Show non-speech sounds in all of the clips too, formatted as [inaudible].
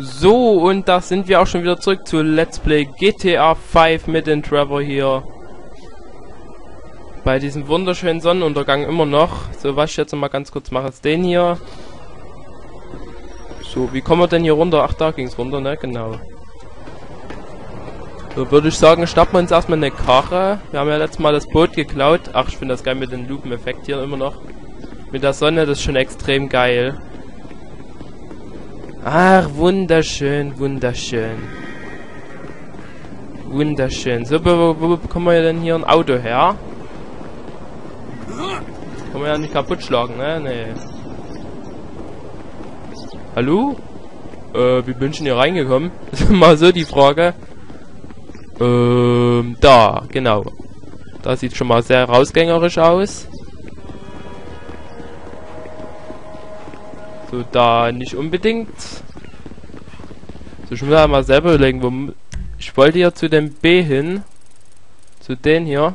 So, und da sind wir auch schon wieder zurück zu Let's Play GTA 5 mit dem Trevor hier. Bei diesem wunderschönen Sonnenuntergang immer noch. So, was ich jetzt mal ganz kurz mache, ist den hier. So, wie kommen wir denn hier runter? Ach, da ging's runter, ne? Genau. So, würde ich sagen, starten wir uns erstmal eine Karre. Wir haben ja letztes Mal das Boot geklaut. Ach, ich finde das geil mit dem Lupeneffekt hier immer noch. Mit der Sonne, das ist schon extrem geil. Ach, wunderschön, wunderschön. Wunderschön. So, wo, wo, bekommen wir denn hier ein Auto her? Kann man ja nicht kaputt schlagen, ne? Nee. Hallo? Äh, wie bin ich denn hier reingekommen? [laughs] Das ist mal so die Frage. Ähm, da, genau. Da sieht schon mal sehr rausgängerisch aus. So, da nicht unbedingt. So, ich muss halt mal selber überlegen, wo... Ich wollte ja zu dem B hin. Zu den hier.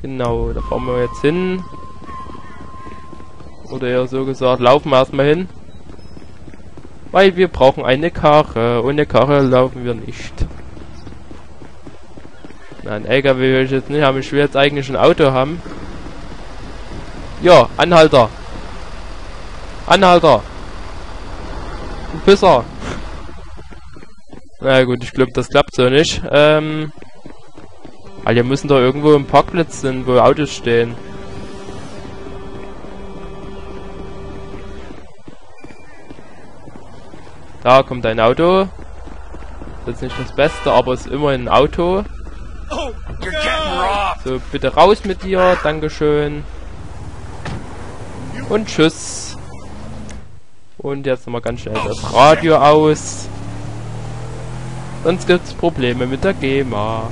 Genau, da fahren wir jetzt hin. Oder eher so gesagt, laufen wir erstmal hin. Weil wir brauchen eine Karre. Ohne Karre laufen wir nicht. Nein, LKW will ich jetzt nicht haben. Ich will jetzt eigentlich ein Auto haben. Ja, Anhalter. Anhalter! Du Pisser! Na gut, ich glaube, das klappt so nicht. Ähm. Weil hier müssen doch irgendwo im Parkplatz sind, wo Autos stehen. Da kommt ein Auto. Das ist nicht das Beste, aber es ist immerhin ein Auto. So, bitte raus mit dir. Dankeschön. Und tschüss. Und jetzt nochmal ganz schnell das Radio aus. Sonst gibt's Probleme mit der GEMA.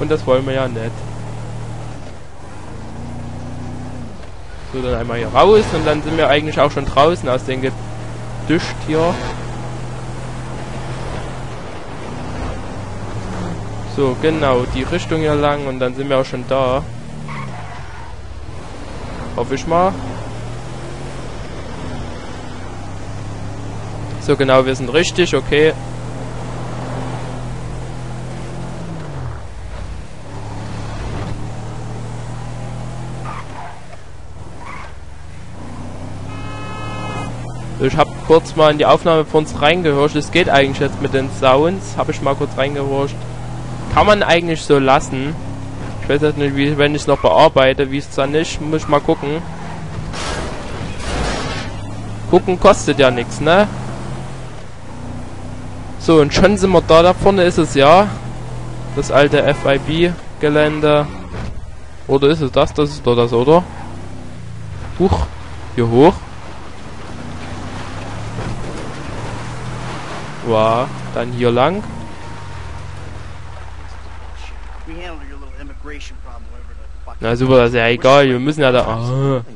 Und das wollen wir ja nicht. So, dann einmal hier raus und dann sind wir eigentlich auch schon draußen aus dem Gedüscht hier. So, genau, die Richtung hier lang und dann sind wir auch schon da. Hoffe ich mal. So genau, wir sind richtig, okay. Ich habe kurz mal in die Aufnahme von uns reingehorcht. Es geht eigentlich jetzt mit den Sounds. Habe ich mal kurz reingehorcht. Kann man eigentlich so lassen. Ich weiß jetzt nicht, wie, wenn ich es noch bearbeite, wie es dann nicht. Muss ich mal gucken. Gucken kostet ja nichts, ne? So, und schon sind wir da. Da vorne ist es ja. Das alte FIB-Gelände. Oder ist es das? Das ist doch das, oder? Huch. Hier hoch. Wow. Dann hier lang. Na super, das ist ja egal. Wir müssen ja da... Ah.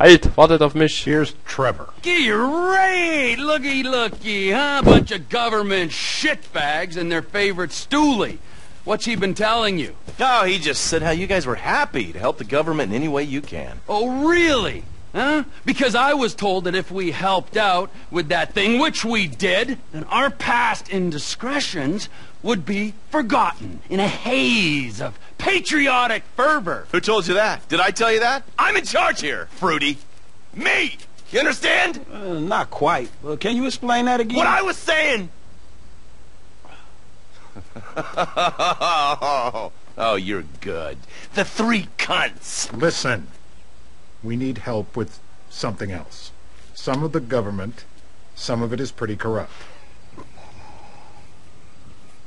Halt, wartet auf mich. Here's Trevor. Great! Looky, looky, huh? Bunch of government shitbags and their favorite stoolie. What's he been telling you? Oh, he just said how you guys were happy to help the government in any way you can. Oh, really? Huh? Because I was told that if we helped out with that thing, which we did, then our past indiscretions would be forgotten in a haze of patriotic fervor. Who told you that? Did I tell you that? I'm in charge here, Fruity. Me! You understand? Uh, not quite. Uh, can you explain that again? What I was saying! oh, [laughs] oh, you're good. The three cunts! Listen. We need help with something else. Some of the government, some of it is pretty corrupt.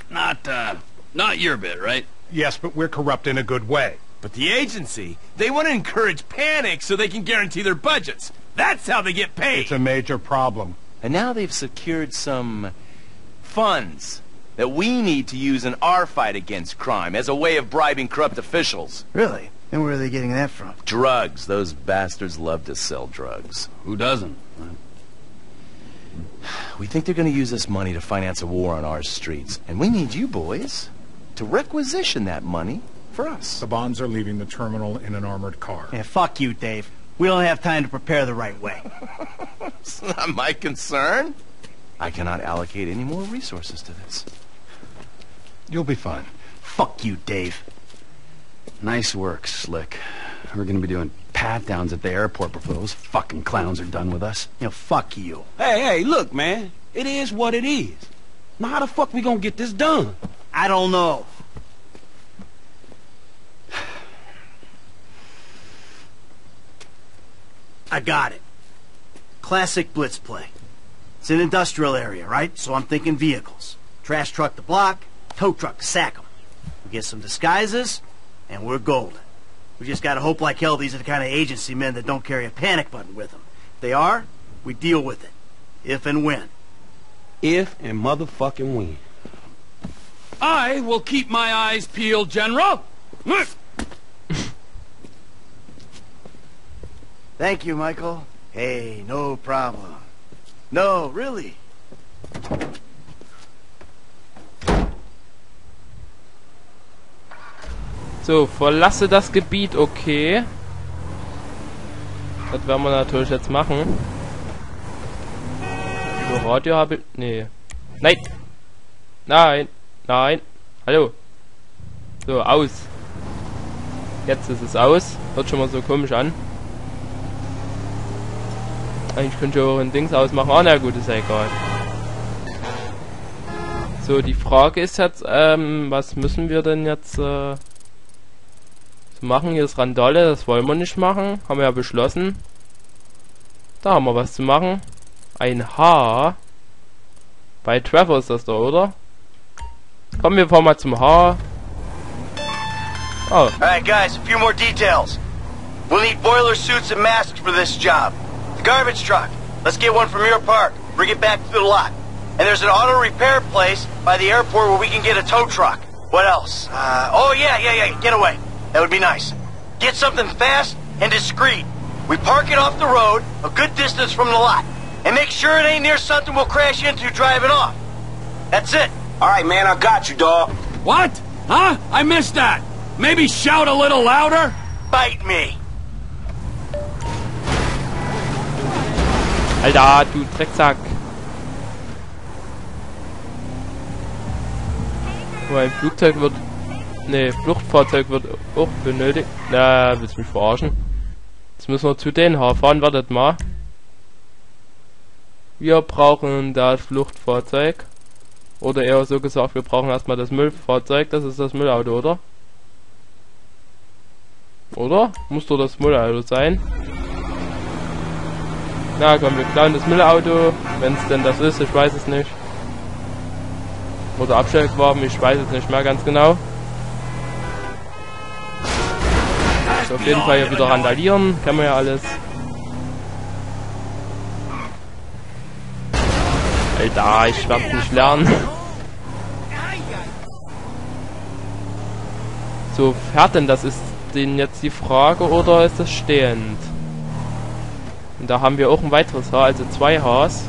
Not, uh, not your bit, right? Yes, but we're corrupt in a good way. But the agency, they want to encourage panic so they can guarantee their budgets. That's how they get paid. It's a major problem. And now they've secured some funds that we need to use in our fight against crime as a way of bribing corrupt officials. Really? And where are they getting that from? Drugs. Those bastards love to sell drugs. Who doesn't? We think they're going to use this money to finance a war on our streets. And we need you boys to requisition that money for us. The bonds are leaving the terminal in an armored car. Yeah, fuck you, Dave. We don't have time to prepare the right way. [laughs] It's not my concern. I cannot allocate any more resources to this. You'll be fine. Fuck you, Dave. Nice work, Slick. We're gonna be doing pat downs at the airport before those fucking clowns are done with us. You know, fuck you. Hey, hey, look, man. It is what it is. Now how the fuck we gonna get this done? I don't know. I got it. Classic blitz play. It's an industrial area, right? So I'm thinking vehicles. Trash truck to block, tow truck to sack 'em. We get some disguises, and we're golden. We just gotta hope like hell these are the kind of agency men that don't carry a panic button with them. If they are, we deal with it. If and when. If and motherfucking when. I will keep my eyes peeled, General. Thank you, Michael. Hey, no problem. No, really. So, verlasse das Gebiet, okay. Das werden wir natürlich jetzt machen. So, Radio habe ich... Nee. Nein! Nein! Nein! Hallo! So, aus. Jetzt ist es aus. Hört schon mal so komisch an. Eigentlich könnte ich auch ein Dings ausmachen. Ah, na gut, ist ja egal. So, die Frage ist jetzt, ähm, was müssen wir denn jetzt, äh, machen? Hier ist Randale, das wollen wir nicht machen. Haben wir ja beschlossen. Da haben wir was zu machen. Ein Haar. Bei Trevor ist das da, oder? Kommen wir fahren mal zum Haar. Oh, Alright, guys, a few more details. We'll need boiler suits and masks for this job. The garbage truck. Let's get one from your park. Bring it back to the lot. And there's an auto repair place by the airport where we can get a tow truck. What else? Uh, oh yeah, yeah, yeah, get away. That would be nice. Get something fast and discreet. We park it off the road, a good distance from the lot. And make sure it ain't near something we'll crash into driving off. That's it. All right, man, I got you, dog. What? Huh? I missed that. Maybe shout a little louder? Bite me. Alter, du Drecksack. Oh, ein Flugzeug wird... Ne, Fluchtfahrzeug wird auch benötigt. Na, willst du mich verarschen? Jetzt müssen wir zu denen fahren, wartet mal. Wir brauchen das Fluchtfahrzeug. Oder eher so gesagt, wir brauchen erstmal das Müllfahrzeug, das ist das Müllauto, oder? Oder? Muss doch das Müllauto sein. Na komm, wir klauen das Müllauto, wenn es denn das ist, ich weiß es nicht. Oder Abstellwagen, ich weiß es nicht mehr ganz genau. Auf jeden Fall wieder randalieren, kennen wir ja alles. Alter, ich werde nicht lernen. So, fährt denn das? Ist denn jetzt die Frage oder ist das stehend? Und da haben wir auch ein weiteres Haar, also zwei Haars.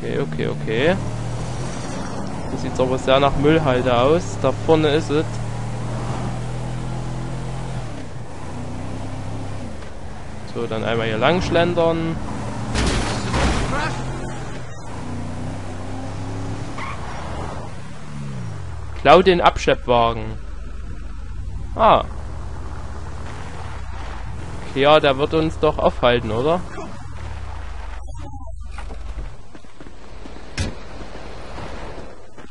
Okay, okay, okay. Das sieht aber sehr nach Müllhalde aus. Da vorne ist es. So, dann einmal hier lang schlendern. Klau den Abschleppwagen. Ah. Okay, ja, der wird uns doch aufhalten, oder?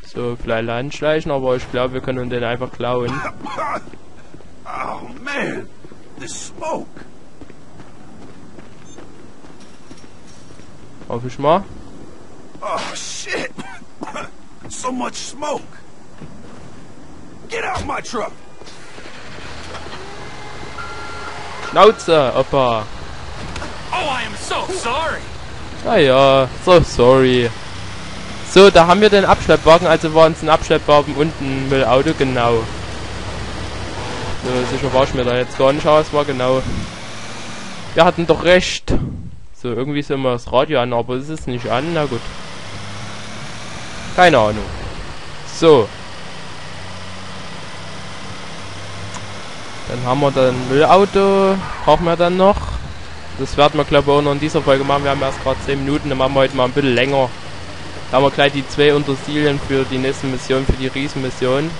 So, vielleicht anschleichen, aber ich glaube, wir können den einfach klauen. Oh, man. The smoke. Hoffe ich mal. Oh, shit. [coughs] so much smoke. Get out my truck. Schnauze, Opa. Oh, I am so sorry. Ah ja, so sorry. So, da haben wir den Abschleppwagen, also waren es ein Abschleppwagen und ein Müllauto, genau. So, sicher war ich mir da jetzt gar nicht aus, war genau. Wir hatten doch recht. So, irgendwie ist immer das Radio an, aber es ist nicht an, na gut. Keine Ahnung. So. Dann haben wir dann Müllauto. Brauchen wir dann noch. Das werden wir, glaube ich, auch noch in dieser Folge machen. Wir haben erst gerade 10 Minuten, dann machen wir heute mal ein bisschen länger. Da haben wir gleich die zwei Untersilien für die nächste Mission, für die Riesenmission.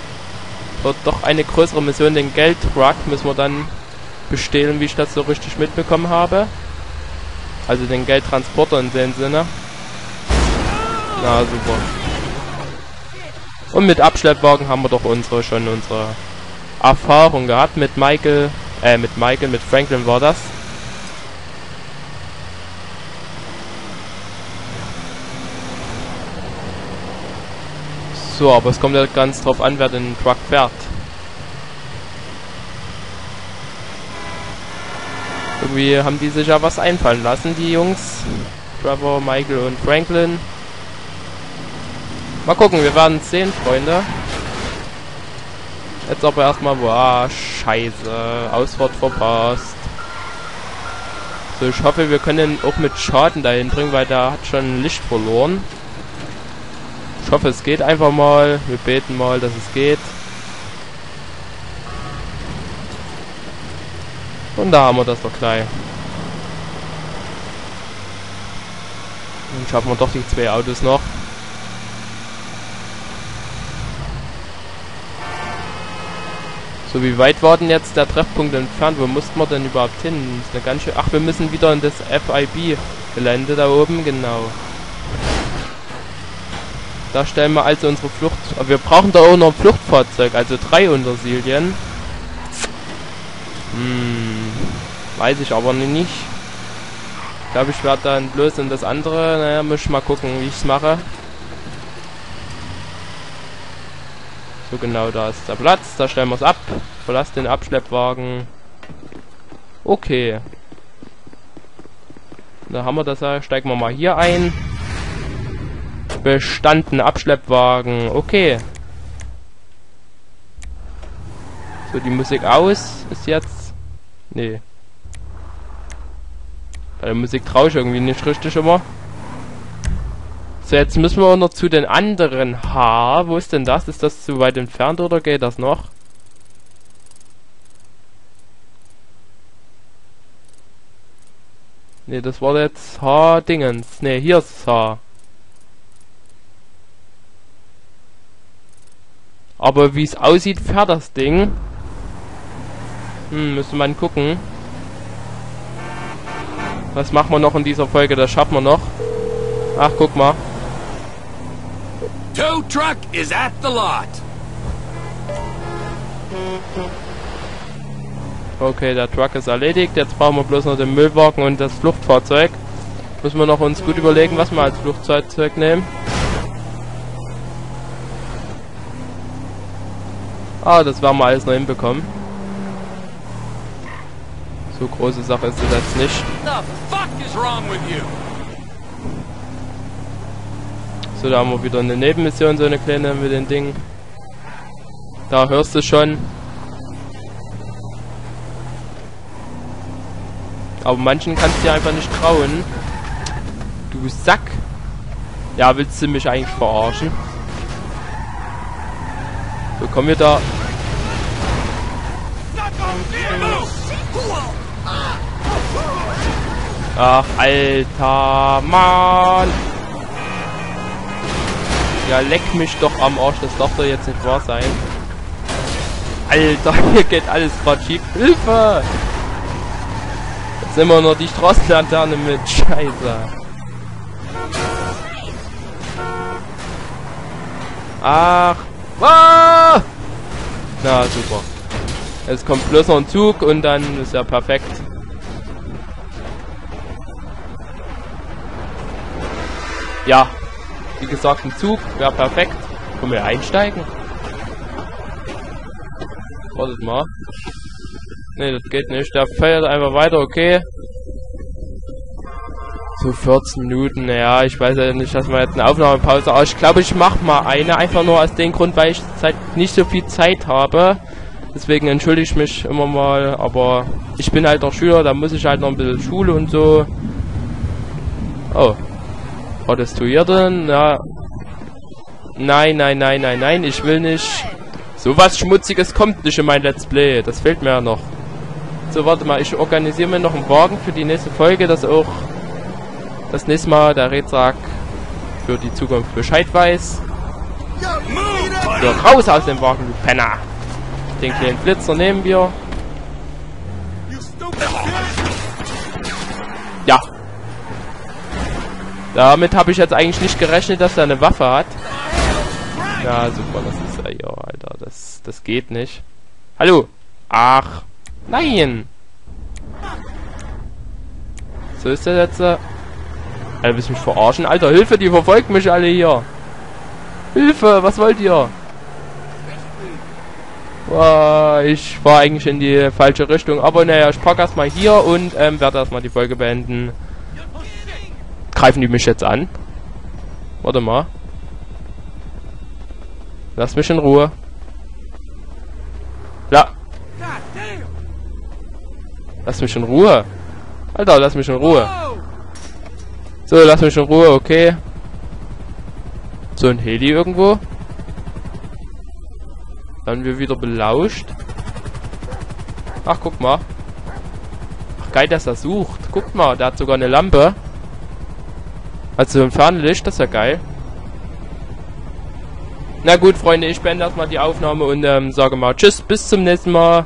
Wird doch eine größere Mission, den Geldtruck müssen wir dann bestehlen, wie ich das so richtig mitbekommen habe. Also den Geldtransporter in dem Sinne. Na super. Und mit Abschleppwagen haben wir doch unsere schon unsere Erfahrung gehabt mit Michael, äh mit Michael, mit Franklin war das. So, aber es kommt ja ganz drauf an, wer den Truck fährt. Irgendwie haben die sich ja was einfallen lassen, die Jungs. Trevor, Michael und Franklin. Mal gucken, wir werden sehen, Freunde. Jetzt aber erstmal, boah, scheiße, Ausfahrt verpasst. So, ich hoffe, wir können auch mit Schaden dahin bringen, weil der hat schon Licht verloren. Ich hoffe, es geht einfach mal. Wir beten mal, dass es geht. Und da haben wir das doch gleich. Dann schaffen wir doch die zwei Autos noch. So, wie weit war denn jetzt der Treffpunkt entfernt? Wo mussten wir denn überhaupt hin? Ist eine ganz schön... Ach, wir müssen wieder in das FIB-Gelände da oben, genau. Da stellen wir also unsere Flucht... Wir brauchen da auch noch ein Fluchtfahrzeug, also drei Untersilien. Hm, weiß ich aber nicht. Ich glaube, ich werde dann bloß in das andere... Naja, muss ich mal gucken, wie ich es mache. So genau, da ist der Platz. Da stellen wir es ab. Verlass den Abschleppwagen. Okay. Da haben wir das ja. Steigen wir mal hier ein. Bestanden Abschleppwagen. Okay. So, die Musik aus ist jetzt... Nee. Bei der Musik traue ich irgendwie nicht richtig immer. So, jetzt müssen wir noch zu den anderen H. Wo ist denn das? Ist das zu weit entfernt oder geht das noch? Ne, das war jetzt H-Dingens. Ne, hier ist H. Aber wie es aussieht, fährt das Ding. Hm, müsste man gucken. Was machen wir noch in dieser Folge? Das schaffen wir noch. Ach, guck mal. Tow truck is at the lot. Okay, der Truck ist erledigt. Jetzt brauchen wir bloß noch den Müllwagen und das Fluchtfahrzeug. Müssen wir noch uns gut überlegen, was wir als Fluchtfahrzeug nehmen. Ah, das werden wir alles noch hinbekommen. So große Sache ist das jetzt nicht. So, da haben wir wieder eine Nebenmission, so eine kleine mit den Dingen. Da hörst du schon. Aber manchen kannst du dir einfach nicht trauen. Du Sack. Ja, willst du mich eigentlich verarschen? So, kommen wir da. Ach, alter Mann. Ja, leck mich doch am Arsch, das darf doch jetzt nicht wahr sein. Alter, [laughs] hier geht alles gerade schief. Hilfe! Jetzt wir noch die Straßenlaterne mit. Scheiße. Ach. Ah! Na, super. Jetzt kommt bloß noch ein Zug und dann ist ja perfekt. Ja, wie gesagt, ein Zug wäre perfekt. Können wir einsteigen? Wartet mal. Ne, das geht nicht. Der fährt einfach weiter, okay. So 14 Minuten, ja, ich weiß ja nicht, dass wir jetzt eine Aufnahmepause, aber ich glaube, ich mache mal eine, einfach nur aus dem Grund, weil ich Zeit, nicht so viel Zeit habe. Deswegen entschuldige ich mich immer mal, aber ich bin halt noch Schüler, da muss ich halt noch ein bisschen Schule und so. Oh, Protestuierten, ja. Nein, nein, nein, nein, nein, ich will nicht. So was Schmutziges kommt nicht in mein Let's Play. Das fehlt mir ja noch. So, warte mal, ich organisiere mir noch einen Wagen für die nächste Folge, dass auch das nächste Mal der Rätsack für die Zukunft Bescheid weiß. So, raus aus dem Wagen, du Penner! Den kleinen Blitzer nehmen wir. Damit habe ich jetzt eigentlich nicht gerechnet, dass er eine Waffe hat. Ja, super, das ist... Äh, ja, Alter, das, das geht nicht. Hallo! Ach! Nein! So ist das jetzt... Äh Alter, willst du mich verarschen? Alter, Hilfe, die verfolgt mich alle hier! Hilfe, was wollt ihr? Wow, ich war eigentlich in die falsche Richtung. Aber naja, ich park erstmal hier und ähm, werde erstmal die Folge beenden. Greifen die mich jetzt an? Warte mal. Lass mich in Ruhe. La. Lass mich in Ruhe. Alter, lass mich in Ruhe. So, lass mich in Ruhe, okay. So ein Heli irgendwo. Dann wir wieder belauscht. Ach, guck mal. Ach, geil, dass er sucht. Guck mal, der hat sogar eine Lampe. Also ein Fernlicht, das ist ja geil. Na gut, Freunde, ich beende erstmal die Aufnahme und ähm, sage mal Tschüss, bis zum nächsten Mal.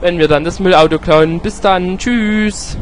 Wenn wir dann das Müllauto klauen. Bis dann, tschüss.